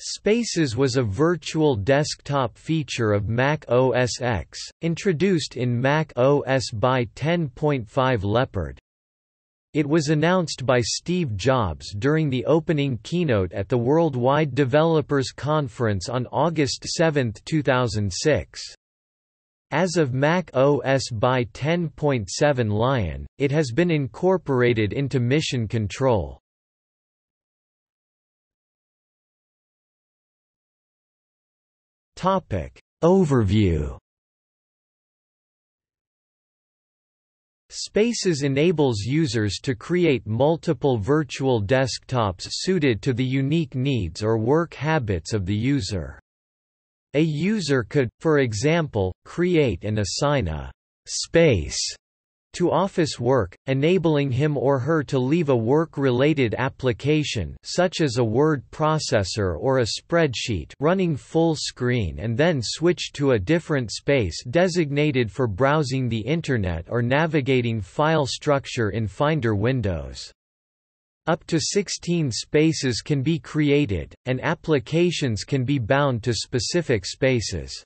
Spaces was a virtual desktop feature of Mac OS X, introduced in Mac OS by 10.5 Leopard. It was announced by Steve Jobs during the opening keynote at the Worldwide Developers Conference on August 7, 2006. As of Mac OS by 10.7 Lion, it has been incorporated into Mission Control. Overview Spaces enables users to create multiple virtual desktops suited to the unique needs or work habits of the user. A user could, for example, create and assign a «space» to office work, enabling him or her to leave a work-related application such as a word processor or a spreadsheet running full screen and then switch to a different space designated for browsing the Internet or navigating file structure in Finder windows. Up to 16 spaces can be created, and applications can be bound to specific spaces.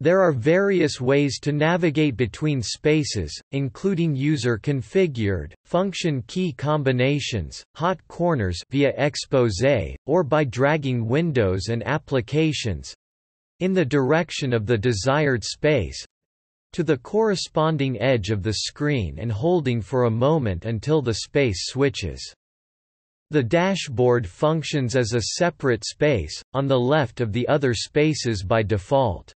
There are various ways to navigate between spaces, including user-configured, function key combinations, hot corners via Exposé, or by dragging windows and applications—in the direction of the desired space, to the corresponding edge of the screen and holding for a moment until the space switches. The dashboard functions as a separate space, on the left of the other spaces by default.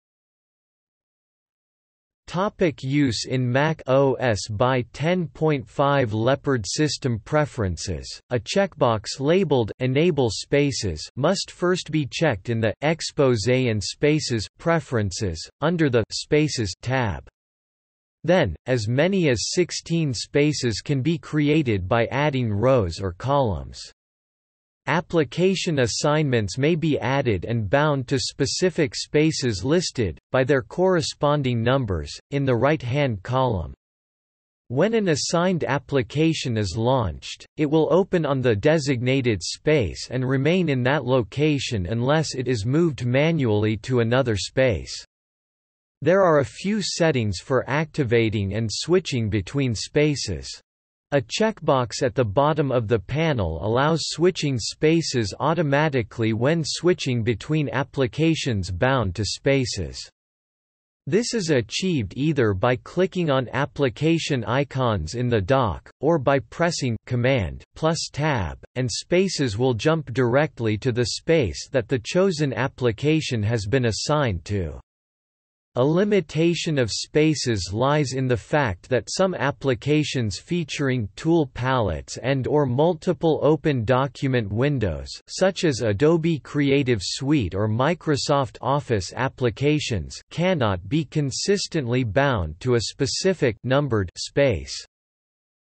Topic use in Mac OS by 10.5 Leopard System Preferences, a checkbox labeled Enable Spaces must first be checked in the Exposé and Spaces Preferences, under the Spaces tab. Then, as many as 16 spaces can be created by adding rows or columns. Application assignments may be added and bound to specific spaces listed, by their corresponding numbers, in the right-hand column. When an assigned application is launched, it will open on the designated space and remain in that location unless it is moved manually to another space. There are a few settings for activating and switching between spaces. A checkbox at the bottom of the panel allows switching spaces automatically when switching between applications bound to spaces. This is achieved either by clicking on application icons in the dock, or by pressing Command plus Tab, and spaces will jump directly to the space that the chosen application has been assigned to. A limitation of spaces lies in the fact that some applications featuring tool palettes and or multiple open document windows such as Adobe Creative Suite or Microsoft Office applications cannot be consistently bound to a specific numbered space.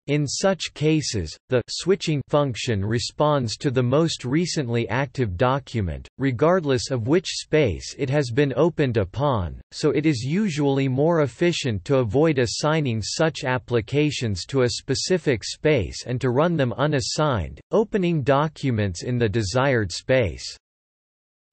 In such cases, the switching function responds to the most recently active document, regardless of which space it has been opened upon, so it is usually more efficient to avoid assigning such applications to a specific space and to run them unassigned, opening documents in the desired space.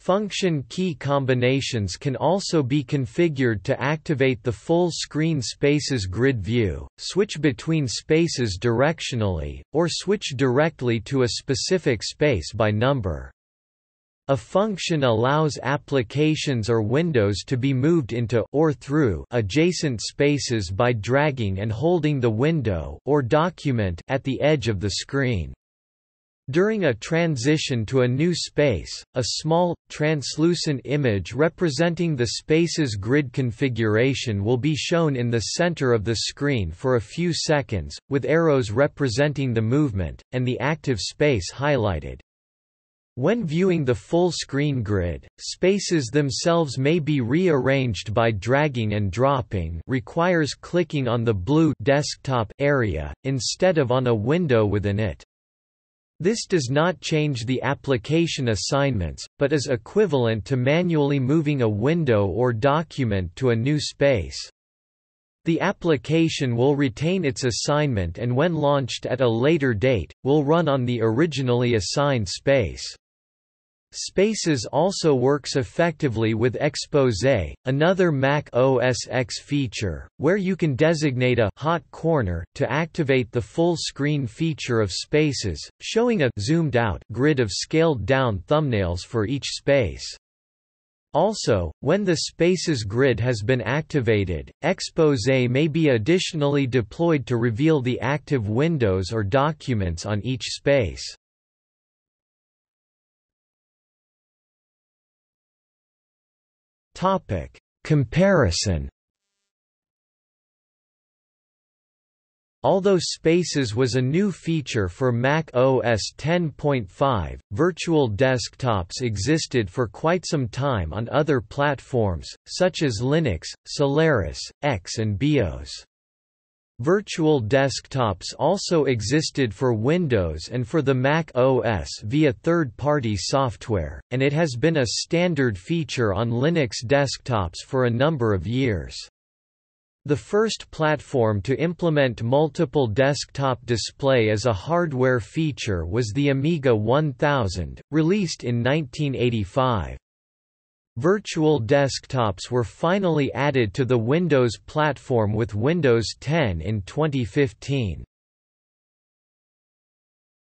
Function key combinations can also be configured to activate the full screen spaces grid view, switch between spaces directionally, or switch directly to a specific space by number. A function allows applications or windows to be moved into or through adjacent spaces by dragging and holding the window or document at the edge of the screen. During a transition to a new space, a small, translucent image representing the space's grid configuration will be shown in the center of the screen for a few seconds, with arrows representing the movement, and the active space highlighted. When viewing the full screen grid, spaces themselves may be rearranged by dragging and dropping requires clicking on the blue desktop area, instead of on a window within it. This does not change the application assignments, but is equivalent to manually moving a window or document to a new space. The application will retain its assignment and when launched at a later date, will run on the originally assigned space. Spaces also works effectively with Exposé, another Mac OS X feature, where you can designate a hot corner to activate the full screen feature of Spaces, showing a zoomed out grid of scaled down thumbnails for each space. Also, when the Spaces grid has been activated, Exposé may be additionally deployed to reveal the active windows or documents on each space. Topic: Comparison. Although Spaces was a new feature for Mac OS 10.5, virtual desktops existed for quite some time on other platforms, such as Linux, Solaris, X and BeOS. Virtual desktops also existed for Windows and for the Mac OS via third-party software, and it has been a standard feature on Linux desktops for a number of years. The first platform to implement multiple desktop display as a hardware feature was the Amiga 1000, released in 1985. Virtual desktops were finally added to the Windows platform with Windows 10 in 2015.